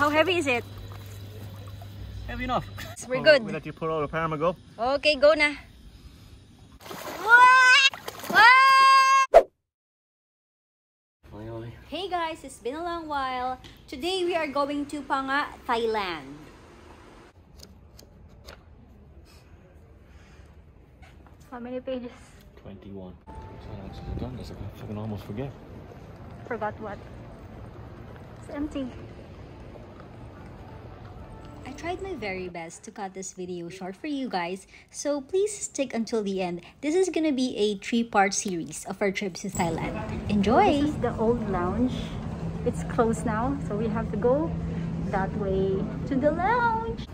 How heavy is it? Heavy enough. We're Oh, good. We let you put all the Parma go. Okay, go na. Finally. Hey guys, it's been a long while. Today we are going to Phang Nga, Thailand. How many pages? 21. So much is. I can almost forget. Forgot what? It's empty. I tried my very best to cut this video short for you guys, so please stick until the end. This is gonna be a three-part series of our trip to Thailand. Enjoy! This is the old lounge. It's closed now, so we have to go that way to the lounge.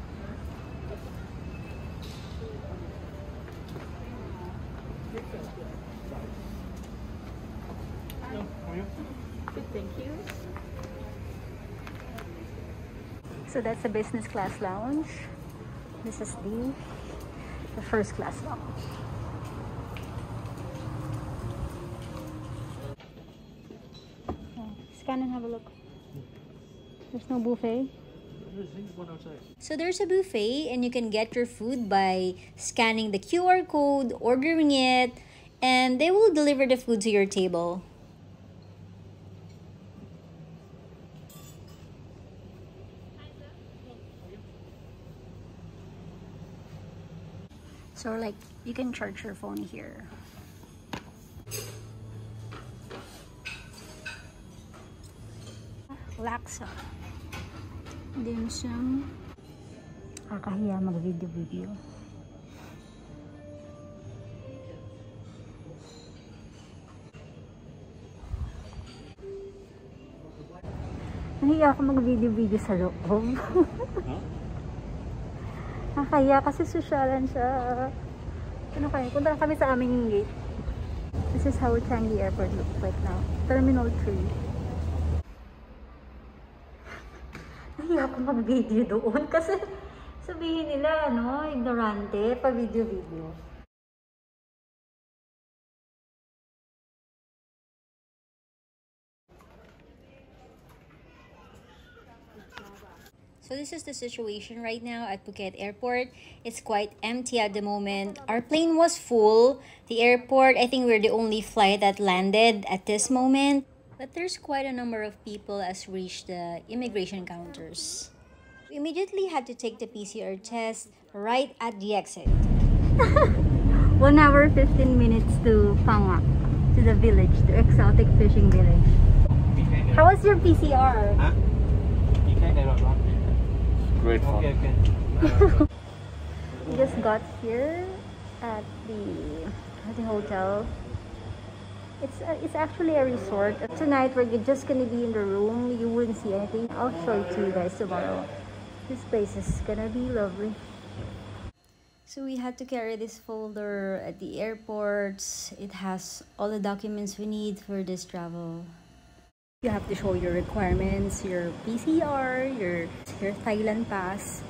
So that's the business class lounge. This is the, the first class lounge. Oh, Scan and have a look. There's no buffet. So there's a buffet and you can get your food by scanning the QR code, ordering it, and they will deliver the food to your table. So like you can charge your phone here. Laksa. Dim sum. Kakahiya mag-video-video. Nahiya ako mag-video-video sa loob. Huh? Nakakaya kasi sosyalan siya. Ano kayo? Punta kami sa aming gate. This is how Changi Airport looks like now. Terminal 3. Nahiya ako mag-video doon kasi sabihin nila, ano, ignorante, pa video-video. So this is the situation right now at Phuket Airport. It's quite empty at the moment. Our plane was full. The airport, I think we're the only flight that landed at this moment. But there's quite a number of people as we reach the immigration counters. We immediately had to take the PCR test right at the exit. 1 hour 15 minutes to Phang Nga, to the village, the exotic fishing village. How was your PCR? Great fun. We just got here at the at the hotel. It's uh, it's actually a resort. Tonight we're just gonna be in the room. You wouldn't see anything. I'll show it to you guys tomorrow. This place is gonna be lovely. So we had to carry this folder at the airports. It has all the documents we need for this travel. You have to show your requirements, your PCR, your, your Thailand pass,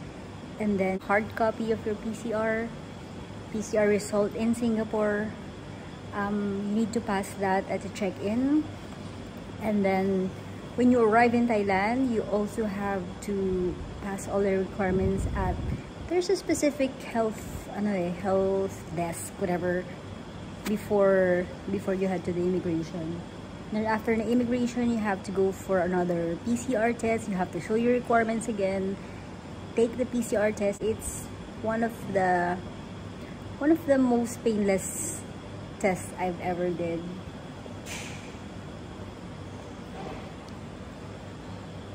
and then hard copy of your PCR, PCR result in Singapore. Um, you need to pass that at the check-in. And then when you arrive in Thailand, you also have to pass all the requirements at there's a specific health ano eh, health desk whatever before before you head to the immigration. Then after the immigration, you have to go for another PCR test. You have to show your requirements again. Take the PCR test. It's one of the one of the most painless tests I've ever did.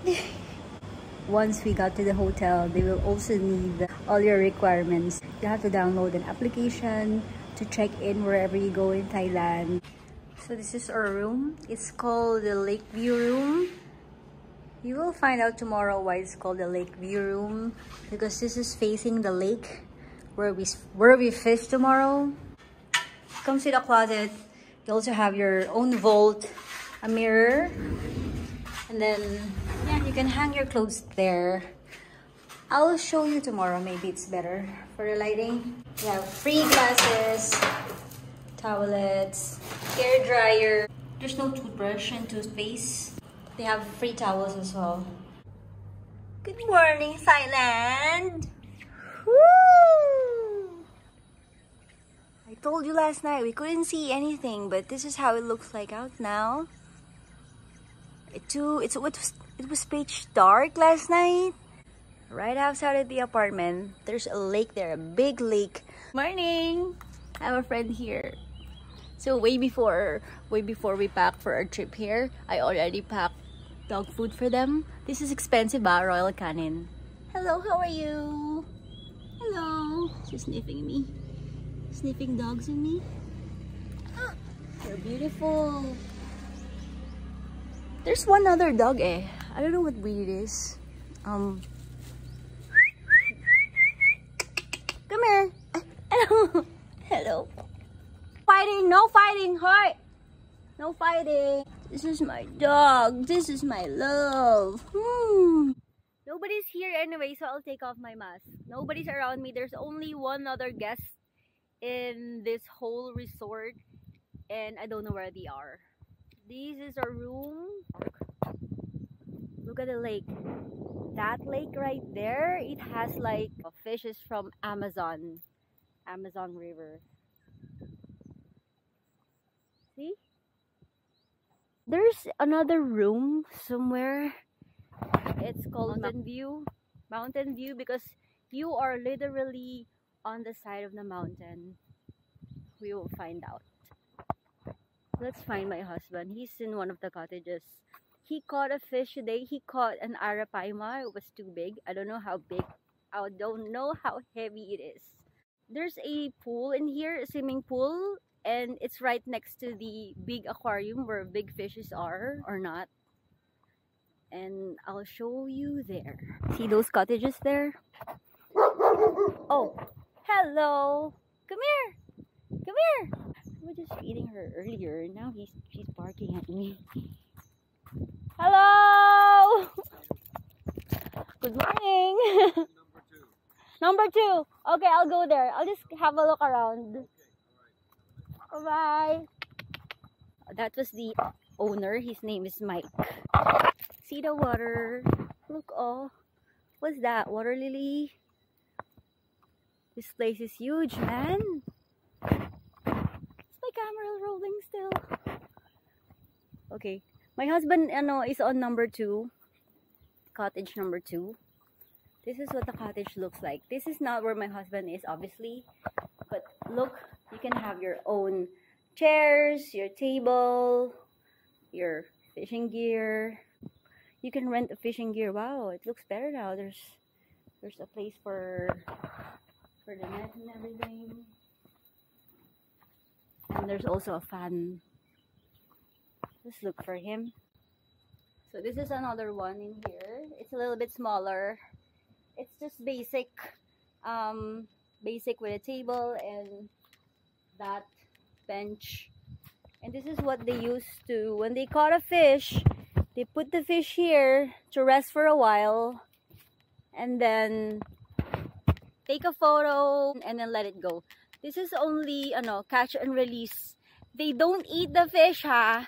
Once we got to the hotel, they will also need all your requirements. You have to download an application to check in wherever you go in Thailand. So this is our room. It's called the Lakeview Room. You will find out tomorrow why it's called the Lakeview Room because this is facing the lake where we where we fish tomorrow. Comes with a closet. You also have your own vault, a mirror, and then yeah, you can hang your clothes there. I'll show you tomorrow. Maybe it's better for the lighting. You have free glasses, towelettes, hair dryer. There's no toothbrush and toothpaste. They have free towels as well. Good morning, Thailand! Woo! I told you last night we couldn't see anything, but this is how it looks like out now. It too, it's, it was, it was pitch dark last night. Right outside of the apartment, there's a lake there, a big lake. Morning! I have a friend here. So way before, way before we pack for our trip here, I already packed dog food for them. This is expensive ba, Royal Canin. Hello, how are you? Hello. She's sniffing me. Sniffing dogs in me. They're beautiful. There's one other dog eh. I don't know what breed it is. Um, Come here. Hello. Hello. Fighting. No fighting. Hi. No fighting. This is my dog. This is my love. Hmm. Nobody's here anyway, so I'll take off my mask. Nobody's around me. There's only one other guest in this whole resort. And I don't know where they are. This is our room. Look at the lake that lake right there, it has like fishes from Amazon, Amazon River. See? There's another room somewhere. It's called Mountain View. Mountain View because you are literally on the side of the mountain. We will find out. Let's find my husband. He's in one of the cottages he caught a fish today. He caught an arapaima. It was too big. I don't know how big. I don't know how heavy it is. There's a pool in here, a swimming pool, and it's right next to the big aquarium where big fishes are or not. And I'll show you there. See those cottages there? Oh, hello. Come here. Come here. I was just feeding her earlier. And now he's she's barking at me. Hello. Good morning. Number two. Number two. Okay, I'll go there. I'll just have a look around. Bye. That was the owner. His name is Mike. See the water. Look, oh. What's that? Water lily? This place is huge, man. Is my camera rolling still? Okay. My husband ano, is on number two. Cottage number two. This is what the cottage looks like. This is not where my husband is, obviously. But look, you can have your own chairs, your table, your fishing gear. You can rent a fishing gear. Wow, it looks better now. There's there's a place for for the net and everything. And there's also a fan Let's look for him. So this is another one in here. It's a little bit smaller. It's just basic, um, basic with a table and that bench. And this is what they used to, when they caught a fish, they put the fish here to rest for a while and then take a photo and then let it go. This is only, ano, catch and release. They don't eat the fish, ha?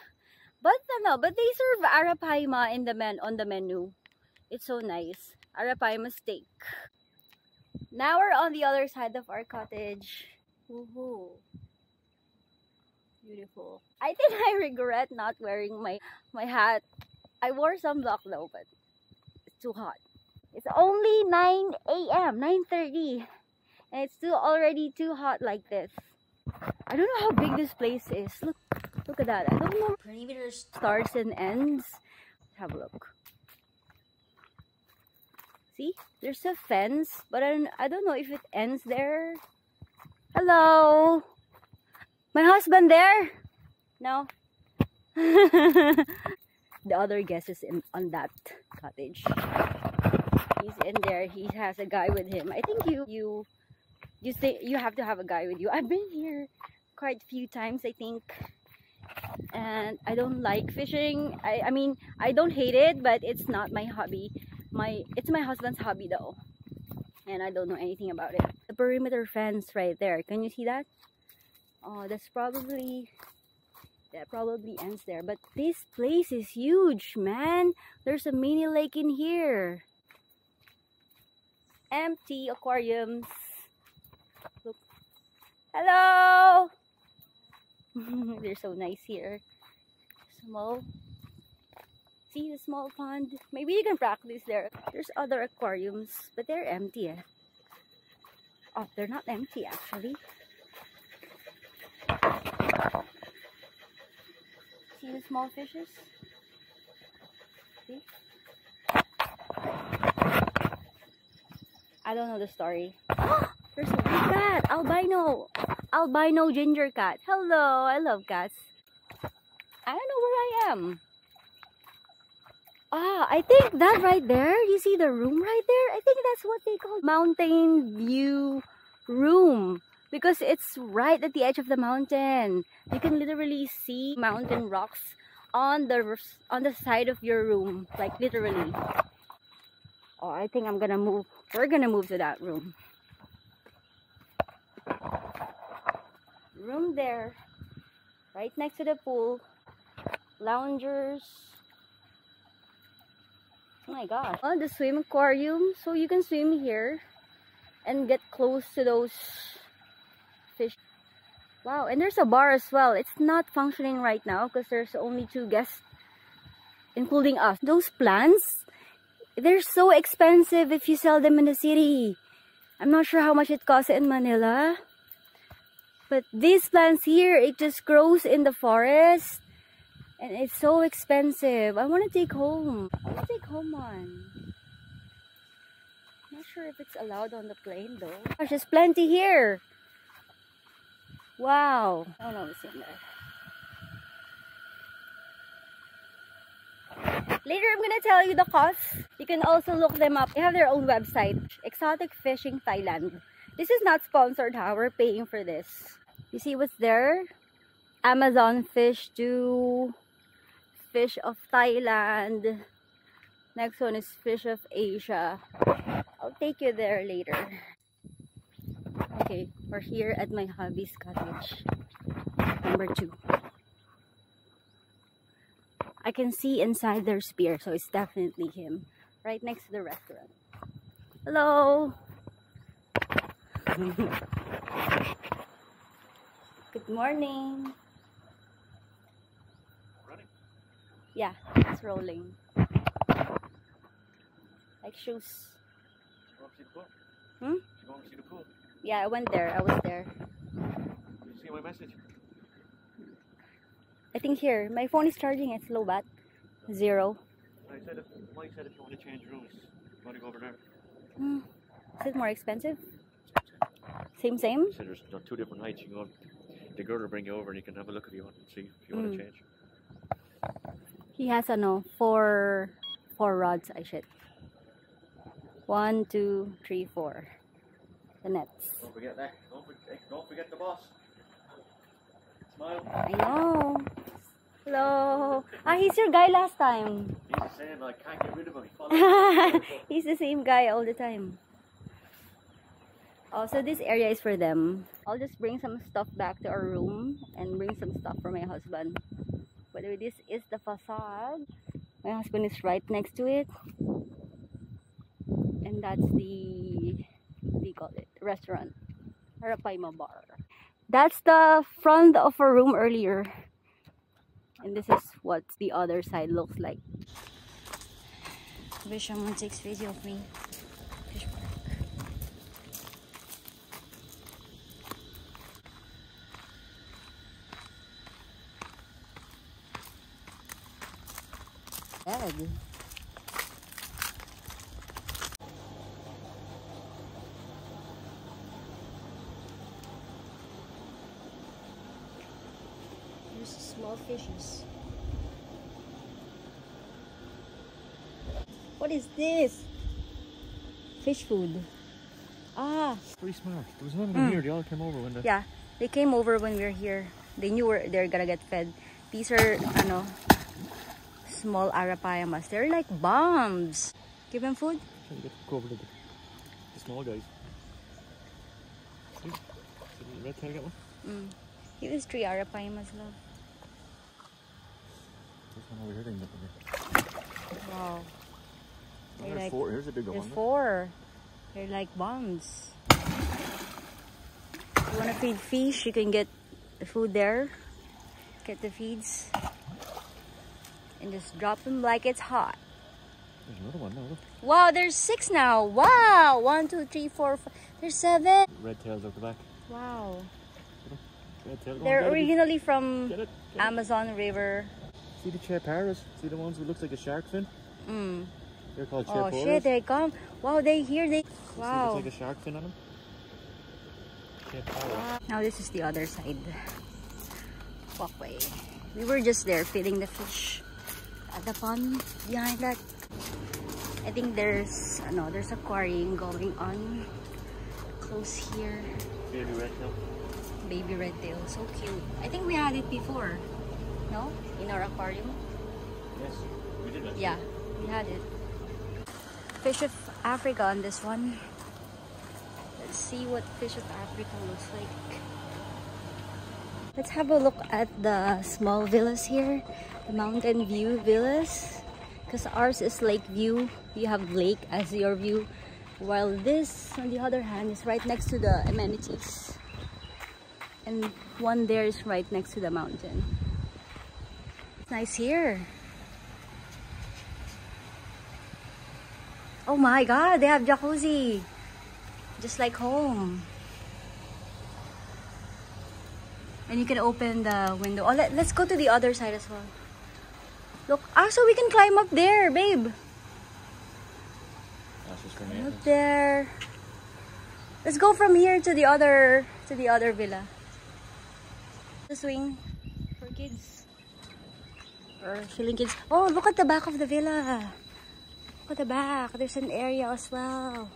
But ano, but they serve arapaima in the men on the menu. It's so nice. Arapaima steak. Now we're on the other side of our cottage. Woohoo. Beautiful. I think I regret not wearing my my hat. I wore sunblock though, but it's too hot. It's only 9 a.m. 9.30 and it's still already too hot like this. I don't know how big this place is. Look, Look at that. I don't know. Perimeter starts and ends. Have a look. See? There's a fence, but I don't, I don't know if it ends there. Hello? My husband there? No? the other guest is in, on that cottage. He's in there. He has a guy with him. I think you you you say you have to have a guy with you. I've been here quite a few times, I think and I don't like fishing. I, I mean, I don't hate it, but it's not my hobby. My It's my husband's hobby though. And I don't know anything about it. The perimeter fence right there. Can you see that? Oh, that's probably... That probably ends there. But this place is huge, man. There's a mini lake in here. empty aquariums. Look. Hello! They're so nice here. Small. See the small pond? Maybe you can practice there. There's other aquariums, but they're empty. Eh? Oh, they're not empty actually. See the small fishes? See? I don't know the story. There's a cat! Albino! Albino ginger cat. Hello! I love cats. I don't know where I am. Ah, I think that right there, you see the room right there? I think that's what they call mountain view room because it's right at the edge of the mountain. You can literally see mountain rocks on the on the side of your room, like literally. Oh, I think I'm gonna move. We're gonna move to that room. Room there, right next to the pool. Loungers. Oh my gosh. Oh, the swim aquarium. So you can swim here and get close to those fish. Wow, and there's a bar as well. It's not functioning right now because there's only two guests, including us. Those plants, they're so expensive if you sell them in the city. I'm not sure how much it costs in Manila. But these plants here, it just grows in the forest. And it's so expensive. I want to take home. I want to take home one. Not sure if it's allowed on the plane though. Gosh, there's plenty here. Wow. I don't know what's in there. Later, I'm gonna tell you the cost. You can also look them up. They have their own website, Exotic Fishing Thailand. This is not sponsored, how we're paying for this. You see what's there? Amazon fish to fish of Thailand. Next one is fish of Asia. I'll take you there later. Okay, we're here at my hubby's cottage. Number two. I can see inside their spear, so it's definitely him. Right next to the restaurant. Hello! Good morning. Yeah, it's rolling. Like shoes. You want to see the pool? Hmm? You want to see the pool? Yeah, I went there. I was there. Did you see my message? I think here. My phone is charging. It's low bat. Zero. I said if Mike said if you want to change rooms, you want to go over there. Hmm. Is it more expensive? Same, same? Said there's two different heights. You can go. The girl will bring you over and you can have a look if you want and see if you want Mm. to change. He has ano, four, four rods, I should. One, two, three, four. The nets. Don't forget that. Don't forget, don't forget the boss. Smile. I know. Hello. Ah, he's your guy last time. He's the same. I can't get rid of him. He he's the same guy all the time. Oh, so this area is for them. I'll just bring some stuff back to our room and bring some stuff for my husband. By the way, this is the facade. My husband is right next to it. And that's the, what do you call it? Restaurant. Arapaima Bar. That's the front of our room earlier. And this is what the other side looks like. Wish someone takes video of me. Egg. There's small fishes. What is this? Fish food. Ah, Pretty smart. There was none of them Mm. here. They all came over when the. yeah. They came over when we were here. They knew we're, they're gonna get fed. These are, ano, small arapaimas. They're like bombs. Give them food? Go over to the, small guys. See? The red tail get one? Mm. Give us three arapaimas, love. This one over here didn't get one. Wow. There's like- four. Here's a bigger There's one. four. They're like bombs. You wanna feed fish, you can get the food there. Get the feeds. And just drop them like it's hot. There's another one. Look. Wow, there's six now. Wow. One, two, three, four, five. There's seven. Red tails out the back. Wow. Red tail. They're get it. originally from Get it. Get it. Amazon River. See the chaparas? See the ones that looks like a shark fin? Mm. They're called chair Oh shit, they come. Wow, they here. They. See, Wow. looks like a shark fin on them. Now this is the other side. Walkway. We were just there feeding the fish at the pond behind that. I think there's no, there's aquarium going on close here. Baby red tail. Baby red tail, so cute. I think we had it before. No, in our aquarium. Yes, we did that. Yeah, we had it. Fish of Africa on this one. Let's see what Fish of Africa looks like. Let's have a look at the small villas here, mountain view villas. Because ours is lake view, you have lake as your view, while this, on the other hand, is right next to the amenities. And one there is right next to the mountain. It's nice here. Oh my god, they have jacuzzi. Just like home. And you can open the window. Oh, let, let's go to the other side as well. Look, ah, so we can climb up there, babe. Just Up there. Let's go from here to the other to the other villa. The swing for kids. Or chilling kids. Oh, look at the back of the villa. Look at the back. There's an area as well.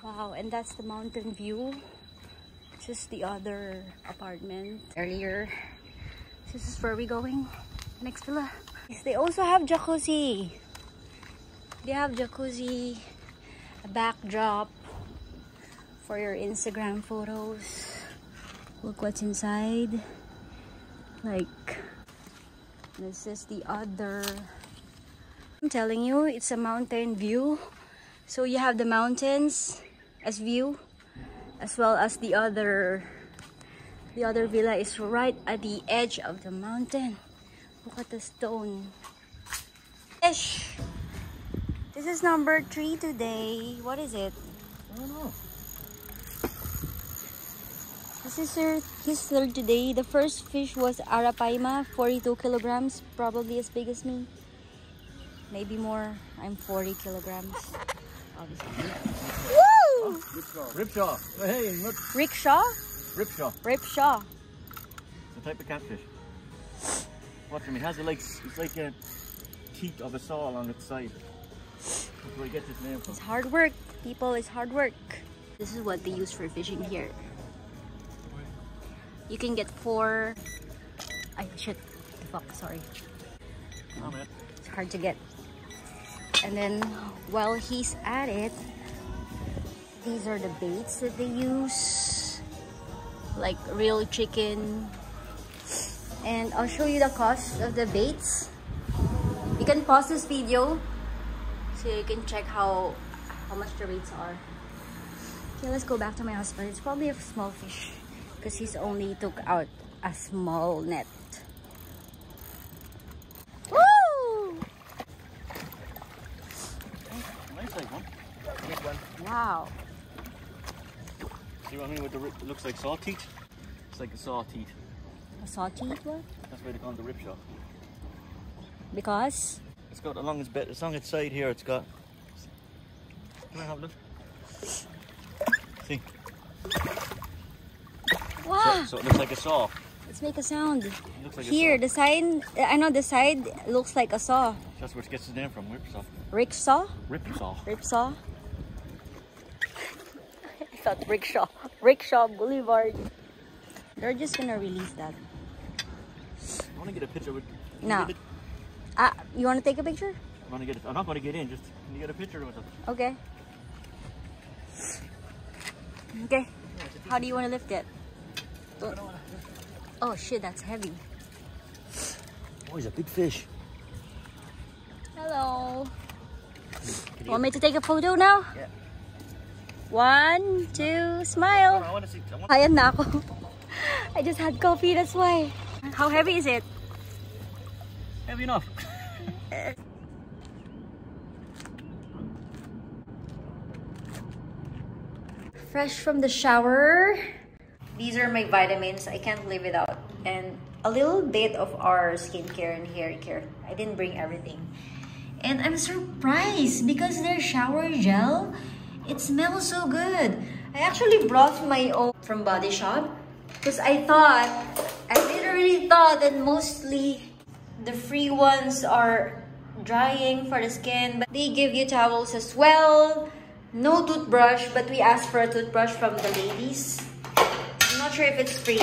Wow, and that's the mountain view. This is the other apartment earlier. This is where we going. Next villa. They also have jacuzzi. They have jacuzzi, a backdrop for your Instagram photos. Look what's inside. Like, this is the other. I'm telling you, it's a mountain view. So you have the mountains as view, as well as the other. The other villa is right at the edge of the mountain. Look at the stone. Fish. This is number three today. What is it? I don't know. This is her, his third today. The first fish was Arapaima, 42 kilograms, probably as big as me. Maybe more. I'm 40 kilograms. Obviously. Woo! Ripsaw. Hey, look. Rickshaw? Ripsaw. Ripshaw. It's a type of catfish. Watch him. He has a, like it's like a teeth of a saw along its side. That's where he gets his name from. It's hard work, people. It's hard work. This is what they use for fishing here. You can get four. I shit. Fuck. Sorry. Oh. It's hard to get. And then while he's at it, these are the baits that they use. Like real chicken. And I'll show you the cost of the baits. You can pause this video so you can check how how much the rates are. Okay, let's go back to my husband. It's probably a small fish because he's only took out a small net. Woo! Nice one. Nice one. Wow. See what I mean with the rip? It looks like saw teeth. It's like a saw teeth. A salty one? That's why they call it the ripsaw. Because It's got along its bit, it's on its side here. It's got. Can I have a look? See, wow, so it looks like a saw. let's make a sound. It looks like Here, a saw. the side. I know the side looks like a saw. That's where it gets its name from. Rip saw. Rip saw. Rip saw. Ripsaw. ripsaw. I thought rickshaw, rickshaw boulevard. They're just gonna release that. I want to get a picture with. can No. You? Ah, you wanna take a picture? I want to get. It. I'm not going to get in. Just can you get a picture with it? Okay. Okay. How do you wanna lift it? Oh shit, that's heavy. Oh, he's a big fish. Hello. Can deal. Want me to take a photo now? Yeah. One, two, smile. I want to. I Ayan na ako. I just had coffee, that's why. How heavy is it? heavy enough. fresh from the shower. These are my vitamins. I can't live without. And a little bit of our skincare and hair care. I didn't bring everything. And I'm surprised because their shower gel, it smells so good. I actually brought my own from Body Shop because I thought, I literally thought that mostly the free ones are drying for the skin, but they give you towels as well. No toothbrush, but we asked for a toothbrush from the ladies. I'm not sure if it's free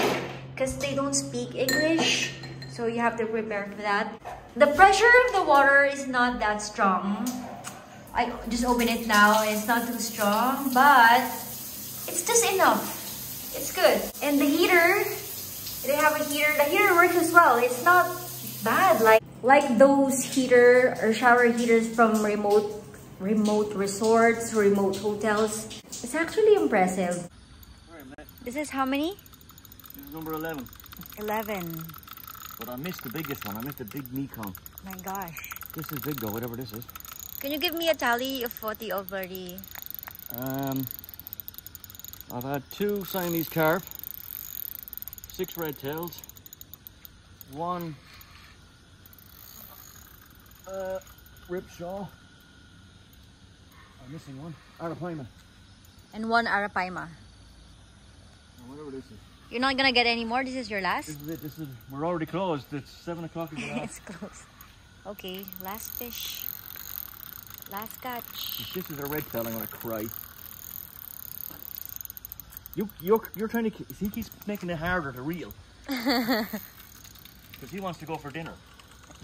because they don't speak English. So you have to prepare for that. The pressure of the water is not that strong. I just open it now it's not too strong, but it's just enough. It's good. And the heater, they have a heater. The heater works as well. It's not bad like like those heater or shower heaters from remote remote resorts, remote hotels. It's actually impressive. Mate. This is how many? This is number 11. 11. But I missed the biggest one. I missed the big Nikon. My gosh. This is big though, whatever this is. Can you give me a tally of what you already... Um, I've had two Siamese carp, six red tails, one uh, ripsaw. I'm missing one. Arapaima. And one Arapaima. Whatever this is. You're not gonna get any more? This is your This last? is it. This is. We're already closed. It's seven o'clock. the it's closed. Okay, last fish. Last catch. If this is a red tail, I'm gonna cry. You, you're, you're trying to. ke- He keeps making it harder to reel. Because he wants to go for dinner.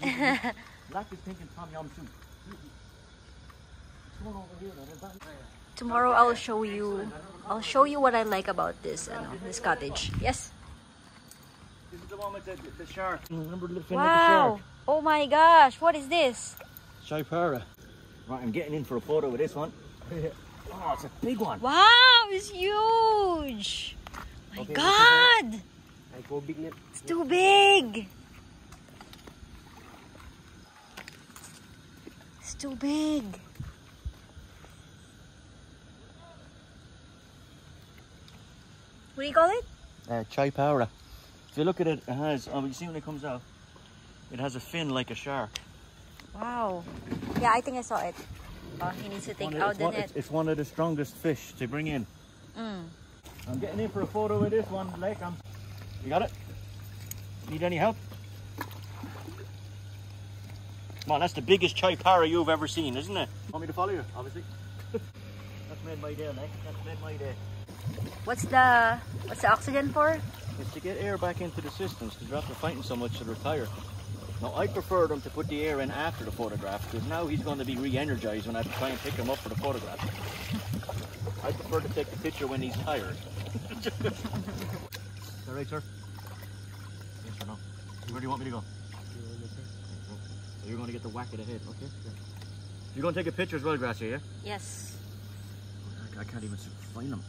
Black is thinking Tom Yum soup. Come on over here, then. Tomorrow I'll show you I'll show you what I like about this ano, this cottage. Yes. This is the one with the, the, the shark. Remember the fin Wow. Oh my gosh, what is this? with? Shaipara. Right, I'm getting in for a photo with this one. Oh, it's a big one. Wow, it's huge. My Okay, god. I go big net. It's too big. It's too big. What do you call it? Uh, Chaipara. If you look at it, it has, oh, you see when it comes out, it has a fin like a shark. Wow. Yeah, I think I saw it. Oh, he needs to take One out the one, net. it's, it's one of the strongest fish to bring in. Mm. I'm getting in for a photo with this one, Lake. I'm, you got it? Need any help? Come on, that's the biggest Chaipara you've ever seen, isn't it? Want me to follow you, obviously? that's made my day, Lake. That's made my day. What's the what's the oxygen for? It's to get air back into the systems because we're after fighting so much to retire. Now, I prefer them to put the air in after the photograph because now he's going to be re-energized when I try and pick him up for the photograph. I prefer to take the picture when he's tired. Is that right, sir? Yes or no? Where do you want me to go? You're going to get the whack of the head, okay? Yeah. You're going to take a picture as well, Gracia, yeah? Yes. I can't even find him.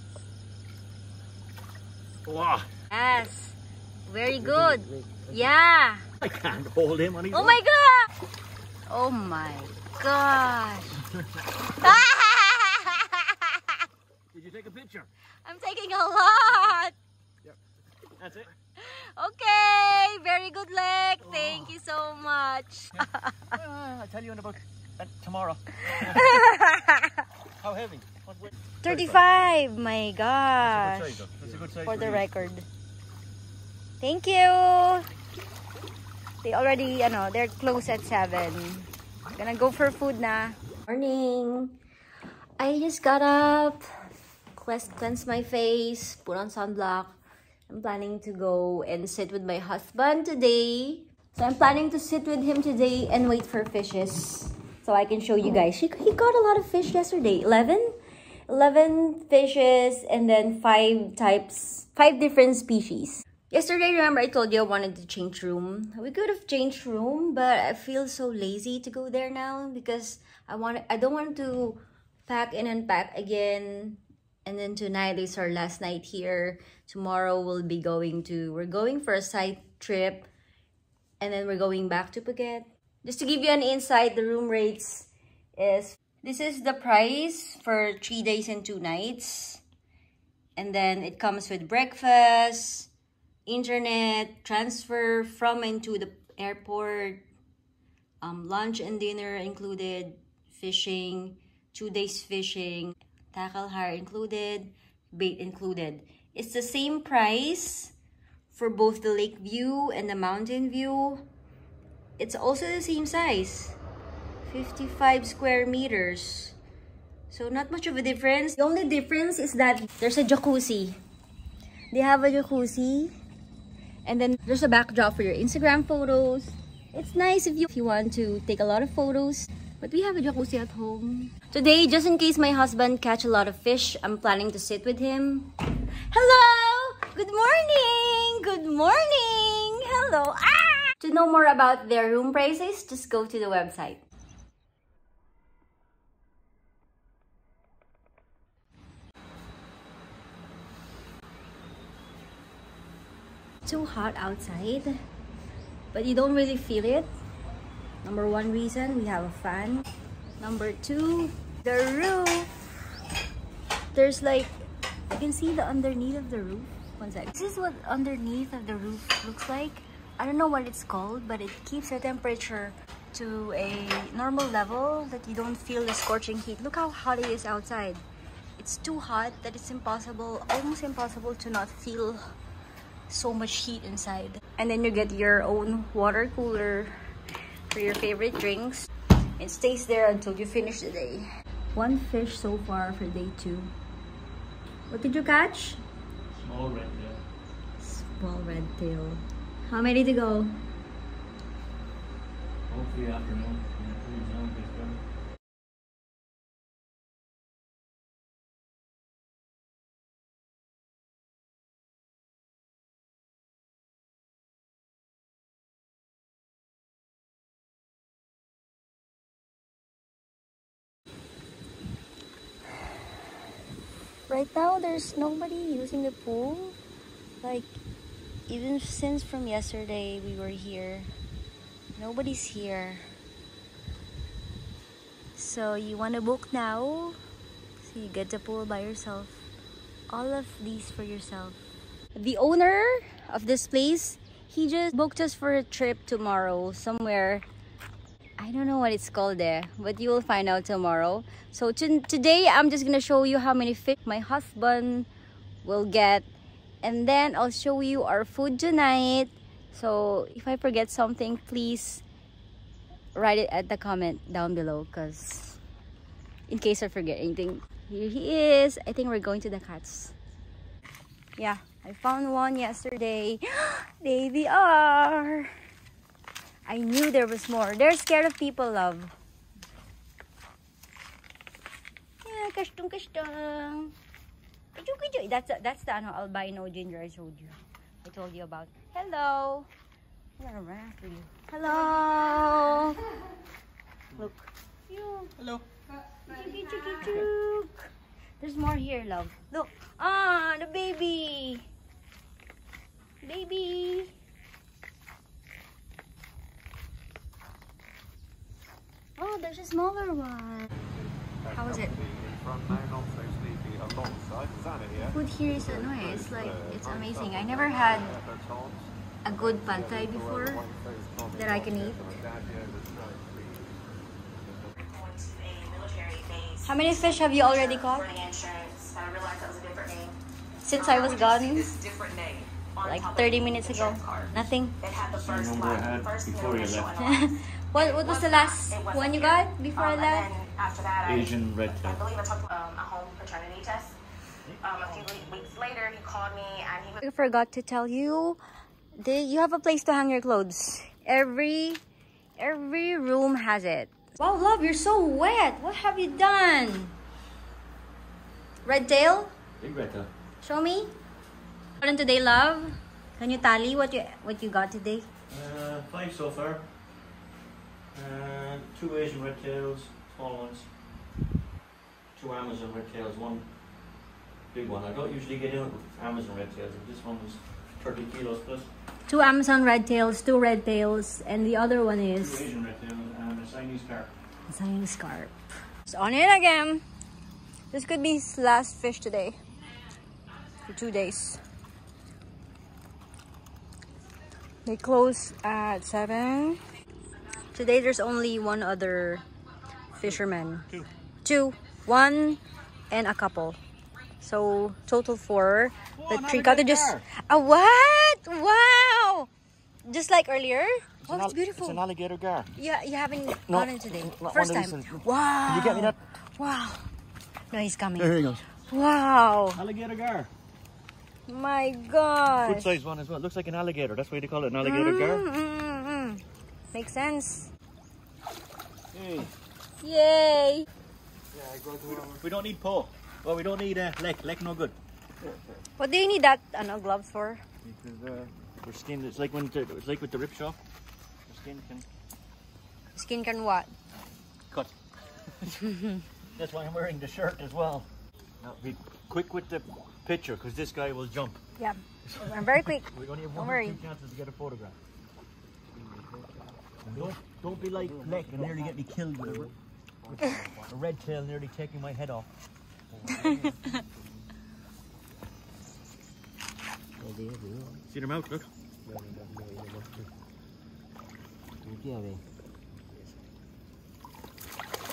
Wow! Yes. Very good. Yeah. I can't hold him on his Oh my god. Oh my gosh. Did you take a picture? I'm taking a lot. Yep. That's it. Okay. Very good leg. Thank you so much. I'll tell you in about uh, tomorrow. How heavy? What 35. My That's gosh. a good size, though. That's a good size For the you. record. Thank you. They already, ano, they're close at 7. Gonna go for food na. Morning. I just got up, cleanse, cleanse my face, put on sunblock. I'm planning to go and sit with my husband today. So I'm planning to sit with him today and wait for fishes. So I can show you guys. He, he got a lot of fish yesterday. 11? 11 fishes and then 5 types, 5 different species. Yesterday, remember I told you I wanted to change room. We could have changed room, but I feel so lazy to go there now because I want I don't want to pack and unpack again. And then tonight is our last night here. Tomorrow we'll be going to we're going for a side trip and then we're going back to Phuket. Just to give you an insight, the room rates is this is the price for three days and two nights. And then it comes with breakfast, internet, transfer from and to the airport, um, lunch and dinner included, fishing, two days fishing, tackle hire included, bait included. It's the same price for both the lake view and the mountain view. It's also the same size, 55 square meters. So not much of a difference. The only difference is that there's a jacuzzi. They have a jacuzzi. And then there's a backdrop for your Instagram photos. It's nice if you, if you want to take a lot of photos. But we have a jacuzzi at home. Today, just in case my husband catch a lot of fish, I'm planning to sit with him. Hello! Good morning! Good morning! Hello! Ah! To know more about their room prices, just go to the website. Too hot outside but you don't really feel it. Number one reason we have a fan. Number two the roof. There's like you can see the underneath of the roof. One sec. This is what underneath of the roof looks like. I don't know what it's called but it keeps the temperature to a normal level that you don't feel the scorching heat. Look how hot it is outside. It's too hot that it's impossible almost impossible to not feel so much heat inside. And then you get your own water cooler for your favorite drinks. It stays there until you finish the day. One fish so far for day two. What did you catch? Small red tail. Small red tail. How many to go? Hopefully afternoon. Now there's nobody using the pool. Like even since from yesterday we were here nobody's here. So you want to book now? So you get the pool by yourself. All of these for yourself. The owner of this place he just booked us for a trip tomorrow somewhere I don't know what it's called there, but you will find out tomorrow. So today, I'm just gonna show you how many fish my husband will get. And then I'll show you our food tonight. So if I forget something, please write it at the comment down below because in case I forget anything. Here he is. I think we're going to the cats. Yeah, I found one yesterday. they are. I knew there was more. They're scared of people, love. Yeah, kashtung kashtung. Kachu kachu. That's that's the ano, albino ginger I showed you. I told you about. Hello. I'm gonna run after you. Hello. Look. You. Hello. There's more here, love. Look. Ah, the baby. Baby. Oh, there's a smaller one. How is it? Food here is annoying. It's like it's amazing. I never had a good pad thai before that I can eat. How many fish have you already caught? Since I was gone? Like 30 minutes ago? Nothing? before you left. What, what was the last one you got before um, that? After that, Asian red tail. I believe I took um, a home paternity test. Um, a few weeks later, he called me and he. I forgot to tell you, they, you have a place to hang your clothes. Every, every room has it. Wow, love, you're so wet. What have you done? Red tail? Big red tail. Show me. What today, love? Can you tally what you what you got today? Uh, five so far. Uh, two Asian red tails, small ones, two Amazon red tails, one big one. I don't usually get in with Amazon red tails, but this one was 30 kilos plus. Two Amazon red tails, two red tails, and the other one is? Two Asian red tails and a Chinese carp. Siamese carp. It's on it again. This could be his last fish today. For two days. They close at 7. Today there's only one other fisherman. Two. Two. One and a couple. So total four. Oh, the an three alligator cottages. gar. A what? Wow! Just like earlier. Oh, it's beautiful. It's an alligator gar. Yeah, you haven't No, gone in today. First time. these. Wow. Did you get me that? Wow. No, he's coming. There he goes. Wow. Alligator gar. My God. Good size one as well. Looks like an alligator. That's why they call it an alligator gar. Mm, mm, mm. Makes sense. Hey. Yay. We don't need paw. Well, we don't need uh, leg. Leg no good. What do you need that ano, gloves for? Because uh, your skin, it's like when the, it's like with the rip shop. Your skin can Skin can what? cut. That's why I'm wearing the shirt as well. Now be quick with the picture because this guy will jump. Yeah. I'm very quick. We only have Don't one worry. or two chances to get a photograph. And don't don't be like Lek and nearly get me killed with a, with a red tail nearly taking my head off. See their mouth, look.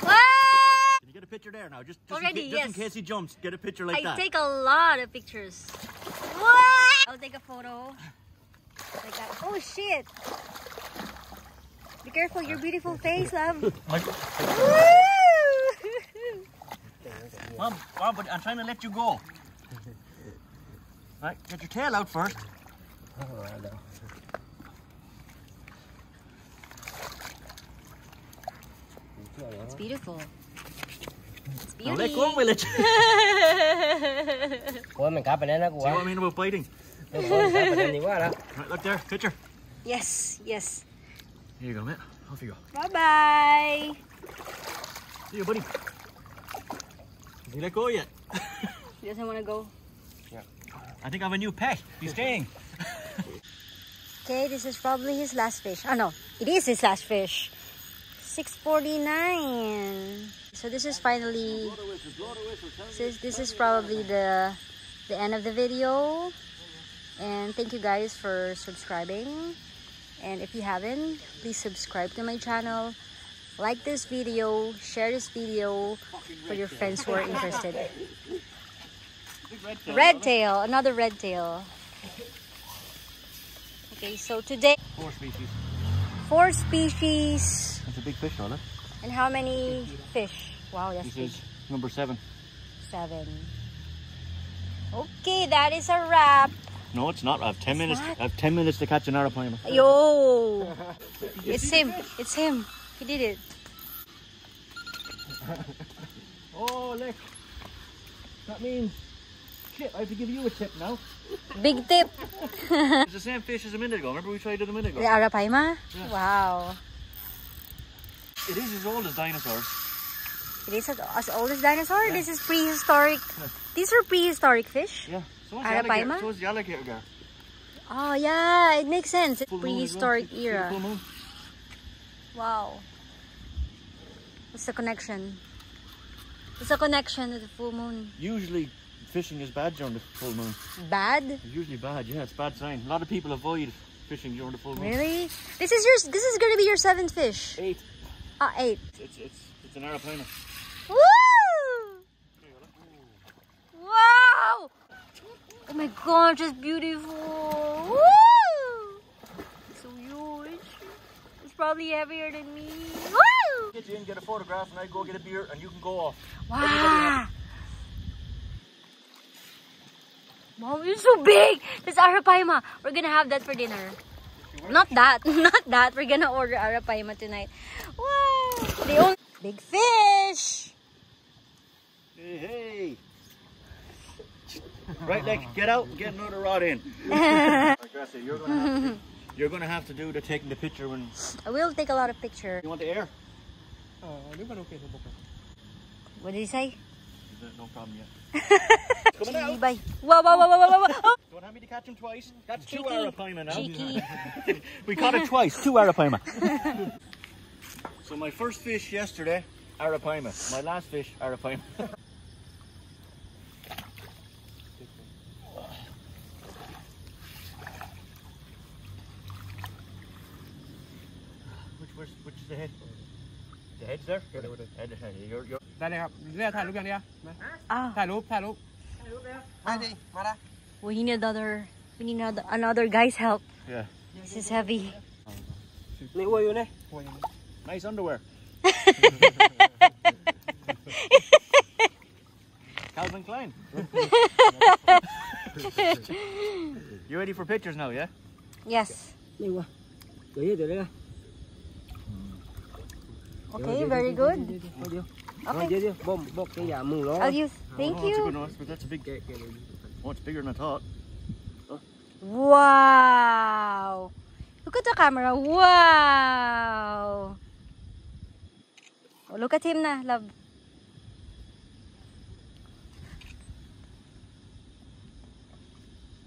Can you get a picture there now? Just, just, Already, in, ca- just in case he jumps, get a picture like I that. I take a lot of pictures. What? I'll take a photo. Like that. Oh shit. Be careful, your beautiful face, love. Mom, Mom, but I'm trying to let you go. All right, get your tail out first. Oh, I know. It's beautiful. It's beauty. Now let go, will it? What cắp này nó quá. See what I mean about biting? right, look there, picture. Yes, yes. Here you go, mate. Off you go. Bye bye. See you, buddy. Has he let go yet? He doesn't want to go. Yeah. I think I have a new pet. He's staying. Okay, this is probably his last fish. Oh no, it is his last fish. 649. So this is finally this this is probably the the end of the video. And thank you guys for subscribing. And if you haven't, please subscribe to my channel. Like this video, share this video for your friends who are interested. Red tail, another red tail. Okay, so today Four species. four species That's a big fish, Ola. and how many fish? Wow, that's This big. is number seven. Seven. Okay, that is a wrap. No, it's not. I have ten It's minutes. not? I have ten minutes to catch an arapaima. Yo, it's him. It's him. He did it. Oh, look. That means, shit. I have to give you a tip now. Big tip. It's the same fish as a minute ago. Remember we tried it a minute ago. The arapaima. Yeah. Wow. It is as old as dinosaurs. It is as as old as dinosaur. This is prehistoric. These are prehistoric fish. Yeah. So is Arapaima? alligator. So is alligator gar. Oh yeah, it makes sense. Well. Prehistoric See- see the era. full? Wow. What's the connection? What's the connection to the full moon? Usually, fishing is bad during the full moon. Bad? It's usually bad. Yeah, it's a bad sign. A lot of people avoid fishing during the full moon. Really? This is your. This is gonna be your seventh fish. Eight. Ah, eight. It's it's it's an arapaima. Woo! Wow! Oh my it's beautiful. Woo! So huge. It's probably heavier than me. Woo! Get you in, get a photograph, and I go get a beer, and you can go off. Wow! Wow, it's so big! That's arapaima. We're gonna have that for dinner. Not that, not that. We're gonna order arapaima tonight. Wow! The only big fish! Hey, hey. Right, like get out, and get another rod in. Gracia, you're gonna have to, you're gonna have to do the taking the picture when I will take a lot of pictures. you want the air. Oh, it's been okay so far. What did he say? No problem yet. Bye. Whoa, whoa, whoa, whoa, whoa, whoa. Don't have me to catch him twice. That's two Cheeky. arapaima now. We caught it twice, two arapaima. so my first fish yesterday, arapaima. My last fish, arapaima. which, which, which is the head? The head's there? Head, head, you're, you're, ได้ เลยครับเรียกถ่ายรูปอย่างเดียวมา Ah, ถ่ายรูปถ่ายรูป มาดิมาละ we need another, we need another, another guy's help. yeah. This is heavy. นี่อวยอยู่เนี่ย Nice underwear. Calvin Klein. you ready for pictures now, yeah? Yes. นี่วะเดี๋ยวเดี๋ยวเดี๋ยว Okay, very good. Okay. Oh, yeah, yeah. Yeah, move on. I'll use. Thank oh, you. That's a good one. but that's a big gate. Oh, it's bigger than I thought. Wow. Look at the camera. Wow. Oh, look at him now, love.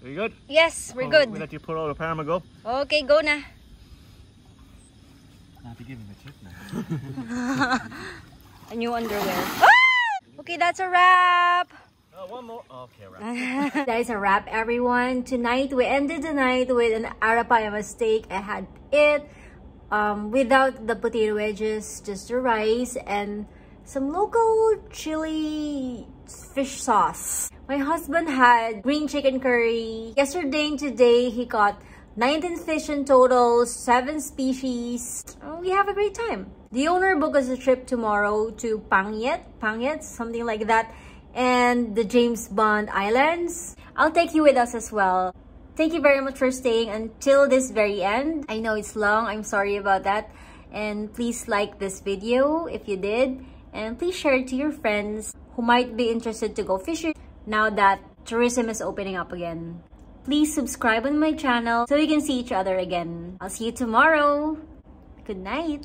Are you good? Yes, we're oh, good. We let you put all the parma go. Okay, go now. I'll be giving a tip now. A new underwear. Ah! Okay, that's a wrap. Oh, one more. Okay, right. that is a wrap everyone tonight we ended the night with an arapaima steak i had it um, without the potato wedges just the rice and some local chili fish sauce my husband had green chicken curry yesterday and today he got 19 fish in total, 7 species. Uh, We have a great time. The owner booked us a trip tomorrow to Pangyet, Pangyet, something like that, and the James Bond Islands. I'll take you with us as well. Thank you very much for staying until this very end. I know it's long, I'm sorry about that. And please like this video if you did. And please share it to your friends who might be interested to go fishing now that tourism is opening up again. Please subscribe on my channel so we can see each other again. I'll see you tomorrow. Good night.